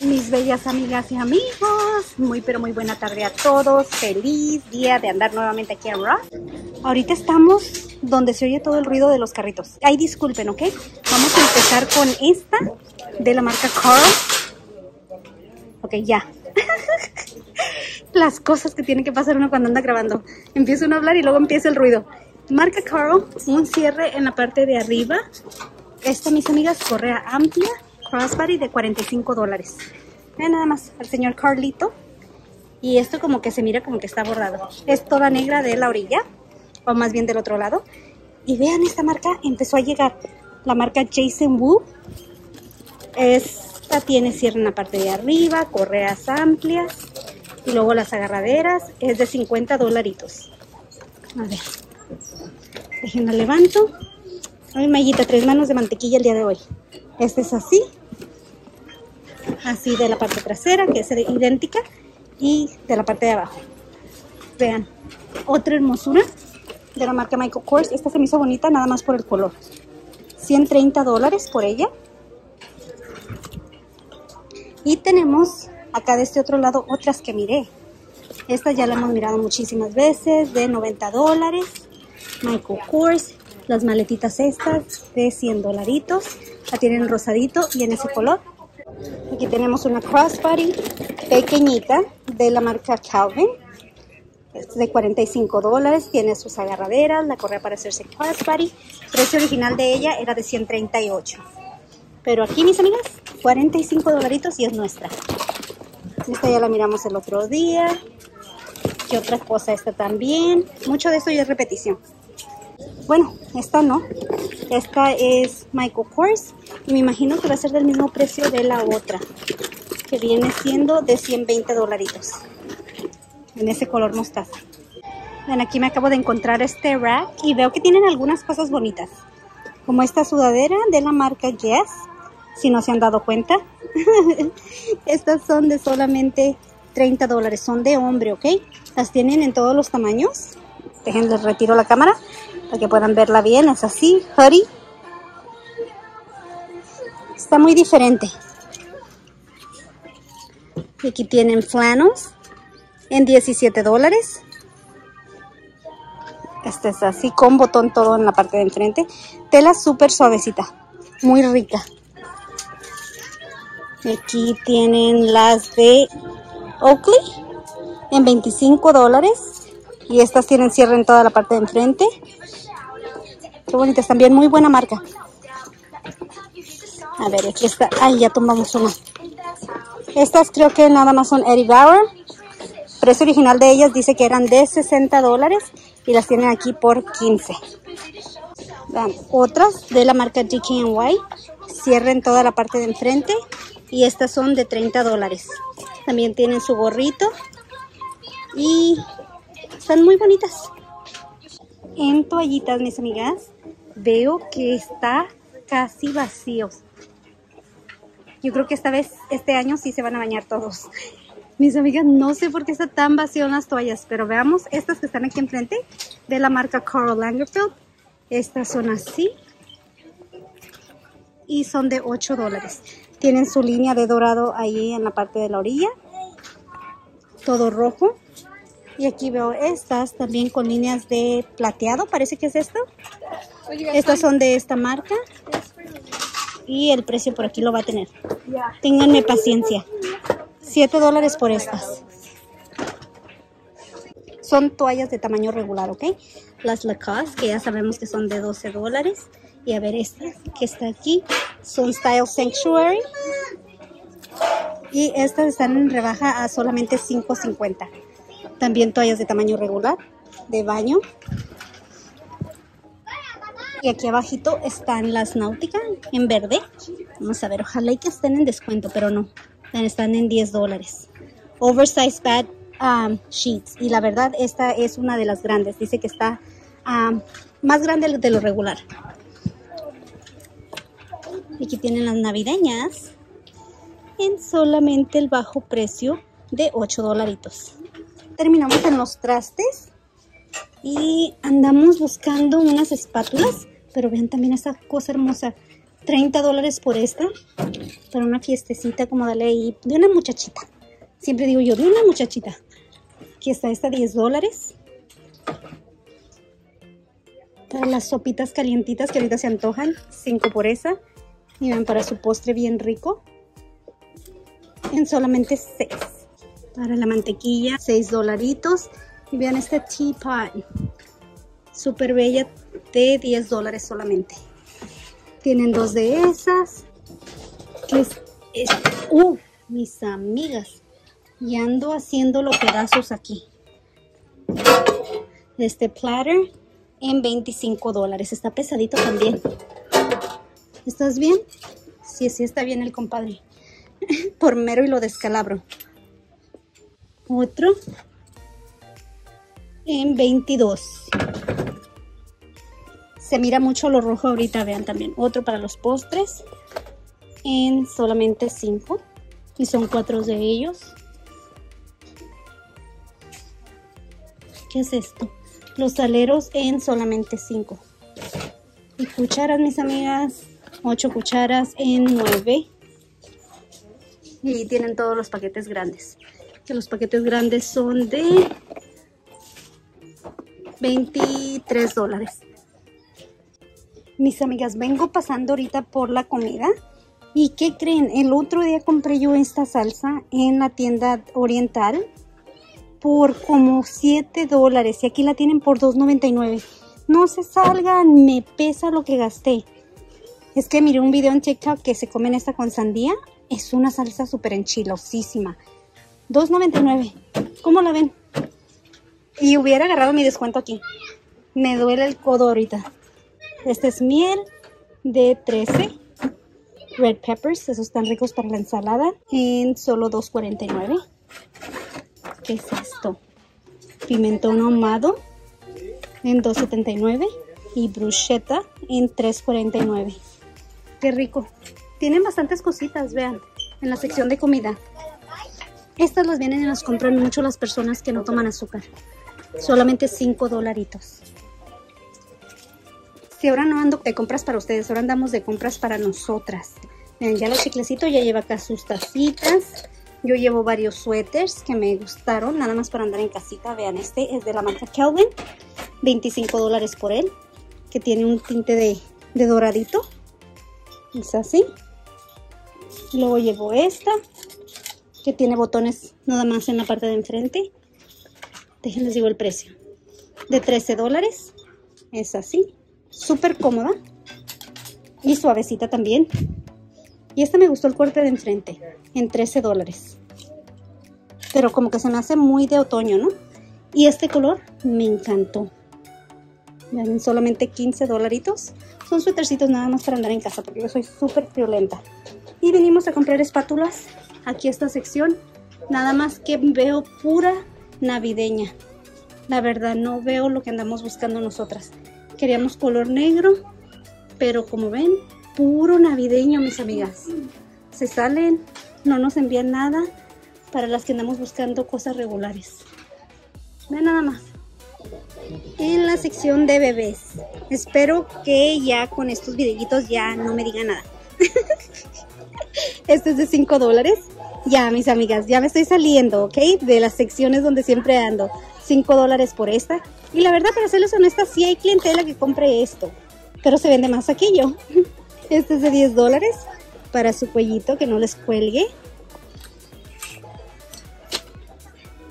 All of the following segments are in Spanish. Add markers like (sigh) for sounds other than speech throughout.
Mis bellas amigas y amigos, muy pero muy buena tarde a todos. Feliz día de andar nuevamente aquí en Rock. Ahorita estamos donde se oye todo el ruido de los carritos. Ay, disculpen, ¿ok? Vamos a empezar con esta de la marca Carl. Ok, ya. Las cosas que tiene que pasar uno cuando anda grabando. Empieza uno a hablar y luego empieza el ruido. Marca Carl, un cierre en la parte de arriba. Esta, mis amigas, correa amplia, crossbody de 45 dólares. Vean nada más al señor Carlito. Y esto como que se mira como que está bordado. Es toda negra de la orilla, o más bien del otro lado. Y vean, esta marca empezó a llegar. La marca Jason Wu. Esta tiene cierre en la parte de arriba, correas amplias. Y luego las agarraderas es de 50 dolaritos. A ver. Déjenla levanto. Ay, Mayita, tres manos de mantequilla el día de hoy. Este es así. Así de la parte trasera, que es idéntica. Y de la parte de abajo. Vean. Otra hermosura de la marca Michael Kors. Esta se me hizo bonita nada más por el color. 130 dólares por ella. Y tenemos acá de este otro lado otras que miré. Esta ya la hemos mirado muchísimas veces, de 90 dólares. Michael Kors, las maletitas estas de 100 dolaritos. La tienen rosadito y en ese color. Aquí tenemos una crossbody pequeñita de la marca Calvin. Es de 45 dólares, tiene sus agarraderas, la correa para hacerse crossbody. El precio original de ella era de 138. Pero aquí, mis amigas, 45 dolaritos y es nuestra. Esta ya la miramos el otro día. ¿Qué otra cosa? Esta también. Mucho de esto ya es repetición. Bueno, esta no. Esta es Michael Kors. Y me imagino que va a ser del mismo precio de la otra. Que viene siendo de 120 dolaritos. En ese color mostaza. Ven, aquí me acabo de encontrar este rack. Y veo que tienen algunas cosas bonitas. Como esta sudadera de la marca Yes. Si no se han dado cuenta. (laughs) Estas son de solamente 30 dólares. Son de hombre, ¿ok? Las tienen en todos los tamaños. Déjenles retiro la cámara para que puedan verla bien. Es así, hoodie. Está muy diferente. Y aquí tienen flanos en 17 dólares. Este es así con botón todo en la parte de enfrente. Tela súper suavecita, muy rica. Aquí tienen las de Oakley en 25 dólares. Y estas tienen cierre en toda la parte de enfrente. Qué bonitas también, muy buena marca. A ver, aquí está. Ay, ya tomamos una. Estas creo que nada más son Eddie Bauer. Precio original de ellas dice que eran de 60 dólares y las tienen aquí por 15. Vean, otras de la marca DKNY. Cierre en toda la parte de enfrente y estas son de 30 dólares. También tienen su gorrito y están muy bonitas. En toallitas, mis amigas, veo que está casi vacíos. Yo creo que esta vez, este año sí se van a bañar todos. Mis amigas, no sé por qué está tan vacío las toallas, pero veamos estas que están aquí enfrente de la marca Karl Lagerfeld. Estas son así y son de 8 dólares. Tienen su línea de dorado ahí en la parte de la orilla. Todo rojo. Y aquí veo estas también con líneas de plateado. Parece que es esto. Estas son de esta marca. Y el precio por aquí lo va a tener. Ténganme paciencia. 7 dólares por estas. Son toallas de tamaño regular, ¿ok? Las Lacoste, que ya sabemos que son de 12 dólares. Y a ver esta que está aquí. Son Style Sanctuary. Y estas están en rebaja a solamente $5.50. También toallas de tamaño regular, de baño. Y aquí abajito están las náuticas en verde. Vamos a ver, ojalá y que estén en descuento, pero no. Están en 10 dólares. Oversized bed um, sheets. Y la verdad, esta es una de las grandes. Dice que está um, más grande de lo regular. Aquí tienen las navideñas en solamente el bajo precio de 8 dolaritos. Terminamos en los trastes. Y andamos buscando unas espátulas. Pero vean también esta cosa hermosa. 30 dólares por esta. Para una fiestecita como de ley. De una muchachita. Siempre digo yo, de una muchachita. Aquí está esta 10 dólares. Para las sopitas calientitas que ahorita se antojan. 5 por esa. Y vean, para su postre bien rico. En solamente 6. Para la mantequilla, 6 dolaritos. Y vean este teapot. Súper bella de 10 dólares solamente. Tienen dos de esas. Que es, es- uh, mis amigas. Y ando haciendo los pedazos aquí. Este platter en 25 dólares. Está pesadito también. ¿Estás bien? Sí, sí está bien el compadre. (laughs) Por mero y lo descalabro. Otro en 22. Se mira mucho lo rojo ahorita, vean también. Otro para los postres en solamente 5. Y son cuatro de ellos. ¿Qué es esto? Los aleros en solamente 5. Y cucharas, mis amigas. 8 cucharas en 9. Y tienen todos los paquetes grandes. Que los paquetes grandes son de 23 dólares. Mis amigas, vengo pasando ahorita por la comida. ¿Y qué creen? El otro día compré yo esta salsa en la tienda oriental por como 7 dólares. Y aquí la tienen por 2.99. No se salgan, me pesa lo que gasté. Es que miré un video en TikTok que se comen esta con sandía. Es una salsa súper enchilosísima. 2.99. ¿Cómo la ven? Y hubiera agarrado mi descuento aquí. Me duele el codo ahorita. Este es miel de 13. Red peppers, esos están ricos para la ensalada. En solo 2.49. ¿Qué es esto? Pimentón ahumado en 2.79. Y bruschetta en 3.49. Qué rico. Tienen bastantes cositas, vean, en la sección de comida. Estas las vienen y las compran mucho las personas que no toman azúcar. Solamente 5 dolaritos. Si ahora no ando de compras para ustedes, ahora andamos de compras para nosotras. Vean, ya los chiclecitos ya lleva acá sus tacitas. Yo llevo varios suéteres que me gustaron, nada más para andar en casita. Vean, este es de la marca Kelvin. 25 dólares por él, que tiene un tinte de, doradito. Es así. Luego llevo esta, que tiene botones nada más en la parte de enfrente. Déjenles digo el precio. De 13 dólares. Es así. Súper cómoda. Y suavecita también. Y esta me gustó el corte de enfrente. En 13 dólares. Pero como que se me hace muy de otoño, ¿no? Y este color me encantó. Solamente 15 dolaritos. Son suétercitos nada más para andar en casa porque yo soy súper friolenta. Y venimos a comprar espátulas aquí esta sección. Nada más que veo pura navideña. La verdad, no veo lo que andamos buscando nosotras. Queríamos color negro, pero como ven, puro navideño, mis amigas. Se salen, no nos envían nada para las que andamos buscando cosas regulares. Vean nada más. En la sección de bebés. Espero que ya con estos videitos ya no me digan nada. (laughs) este es de 5 dólares. Ya, mis amigas, ya me estoy saliendo, ¿ok? De las secciones donde siempre ando. 5 dólares por esta. Y la verdad, para serles honesta, sí hay clientela que compre esto. Pero se vende más aquello. (laughs) Este es de 10 dólares para su cuellito, que no les cuelgue.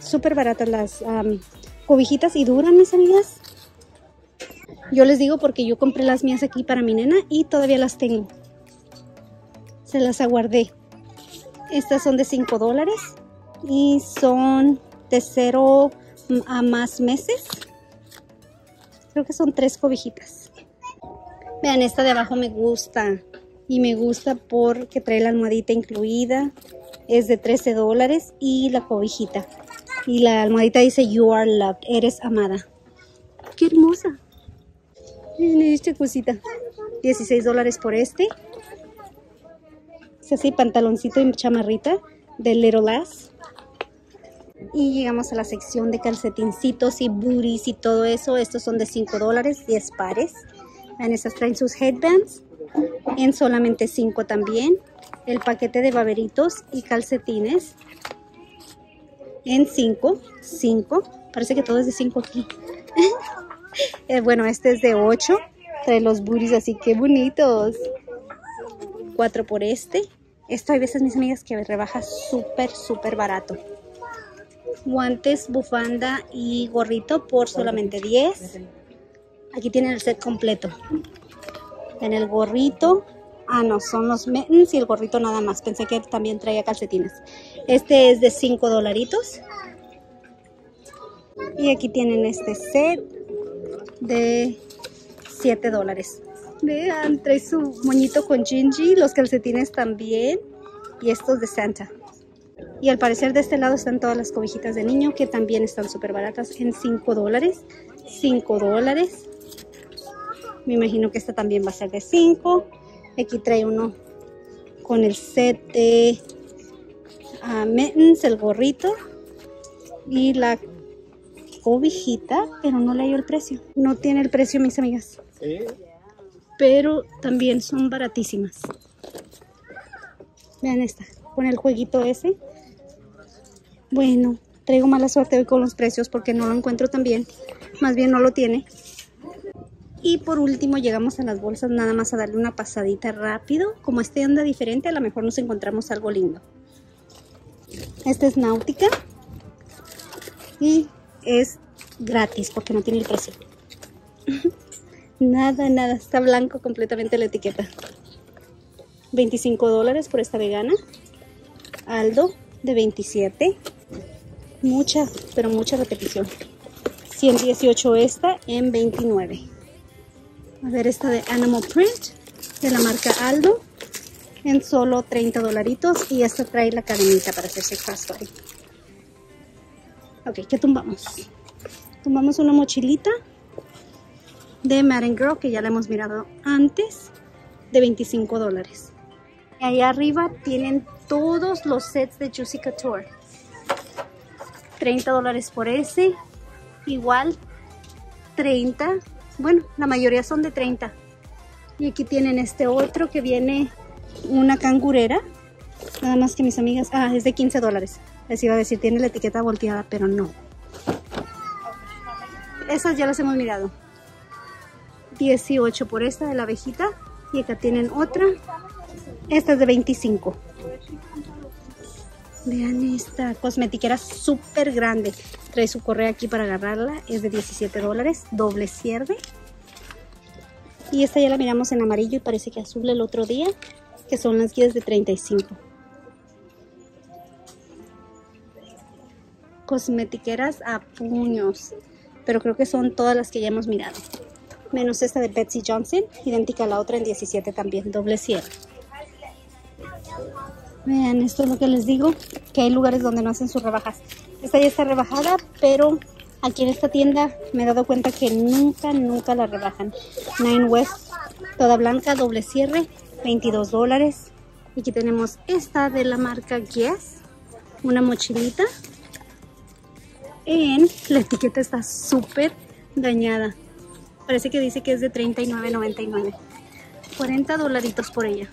Súper baratas las cobijitas y duran, mis amigas. Yo les digo porque yo compré las mías aquí para mi nena y todavía las tengo. Se las aguardé. Estas son de 5 dólares y son de 0 a más meses. Creo que son tres cobijitas. Vean, esta de abajo me gusta. Y me gusta porque trae la almohadita incluida. Es de 13 dólares y la cobijita. Y la almohadita dice You are loved. Eres amada. ¡Qué hermosa! Miren esta cosita. 16 dólares por este. Es así, pantaloncito y chamarrita de Little Lass. Y llegamos a la sección de calcetincitos y booties y todo eso. Estos son de 5 dólares, 10 pares. Vean, estas traen sus headbands en solamente 5 también. El paquete de baberitos y calcetines en 5. 5. Parece que todo es de 5 aquí. (laughs) Eh, bueno, este es de 8. Trae los booties así que bonitos. 4 por este. Esto hay veces, mis amigas, que rebaja súper, súper barato. Guantes, bufanda y gorrito por solamente 10. Aquí tienen el set completo. En el gorrito. Ah, no, son los mittens y el gorrito nada más. Pensé que también traía calcetines. Este es de 5 dolaritos. Y aquí tienen este set de 7 dólares. Vean, trae su moñito con Gingy, los calcetines también y estos de Santa. Y al parecer de este lado están todas las cobijitas de niño que también están súper baratas en 5 dólares. 5 dólares. Me imagino que esta también va a ser de 5. Aquí trae uno con el set de uh, mittens, el gorrito y la cobijita, pero no le dio el precio. No tiene el precio, mis amigas. ¿Sí? Pero también son baratísimas. Vean esta, con el jueguito ese. Bueno, traigo mala suerte hoy con los precios porque no lo encuentro tan bien. Más bien no lo tiene. Y por último llegamos a las bolsas nada más a darle una pasadita rápido. Como este anda diferente, a lo mejor nos encontramos algo lindo. Esta es náutica. Y es gratis porque no tiene el precio. (laughs) nada, nada, está blanco completamente la etiqueta. 25 dólares por esta vegana. Aldo de 27. Mucha, pero mucha repetición. 118 esta en 29. A ver esta de Animal Print de la marca Aldo en solo 30 dolaritos y esta trae la cadenita para hacerse crossbody. Ok, ¿qué tumbamos? Tumbamos una mochilita de Madden Girl que ya la hemos mirado antes de 25 dólares. Ahí arriba tienen todos los sets de Juicy Couture. 30 dólares por ese. Igual 30. Bueno, la mayoría son de 30. Y aquí tienen este otro que viene una cangurera. Nada más que mis amigas... Ah, es de 15 dólares. Les iba a decir, tiene la etiqueta volteada, pero no. Esas ya las hemos mirado. 18 por esta de la abejita. Y acá tienen otra. Esta es de 25. Vean esta cosmetiquera súper grande. Trae su correa aquí para agarrarla. Es de 17 dólares. Doble cierre. Y esta ya la miramos en amarillo y parece que azul el otro día. Que son las guías de 35. Cosmetiqueras a puños. Pero creo que son todas las que ya hemos mirado. Menos esta de Betsy Johnson. Idéntica a la otra en 17 también. Doble cierre. Vean, esto es lo que les digo, que hay lugares donde no hacen sus rebajas. Esta ya está rebajada, pero aquí en esta tienda me he dado cuenta que nunca, nunca la rebajan. Nine West, toda blanca, doble cierre, 22 dólares. Y aquí tenemos esta de la marca Guess, una mochilita. En la etiqueta está súper dañada. Parece que dice que es de $39.99. 40 dolaritos por ella.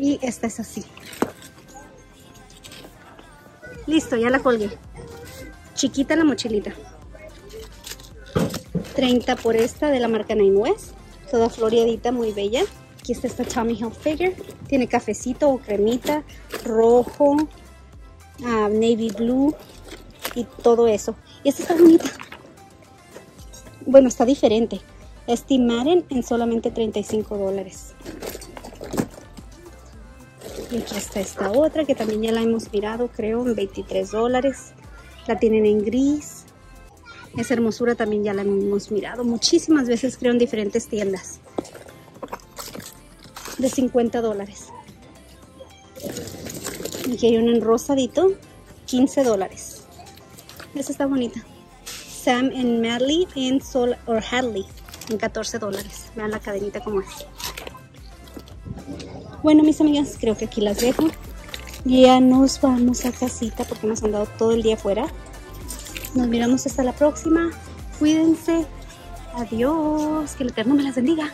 Y esta es así. Listo, ya la colgué. Chiquita la mochilita. 30 por esta de la marca Nine West. Toda floreadita, muy bella. Aquí está esta Tommy Hilfiger. Tiene cafecito o cremita, rojo, uh, navy blue y todo eso. Y esta está bonita. Bueno, está diferente. Estimaron en solamente 35 dólares. Y aquí está esta otra que también ya la hemos mirado, creo, en 23 dólares. La tienen en gris. Esa hermosura también ya la hemos mirado muchísimas veces, creo, en diferentes tiendas. De 50 dólares. Y aquí hay una en rosadito, 15 dólares. Esa está bonita. Sam en Madley en Sol o Hadley en 14 dólares. Vean la cadenita como es. Bueno, mis amigas, creo que aquí las dejo. Ya nos vamos a casita porque nos han dado todo el día afuera. Nos miramos hasta la próxima. Cuídense. Adiós. Que el Eterno me las bendiga.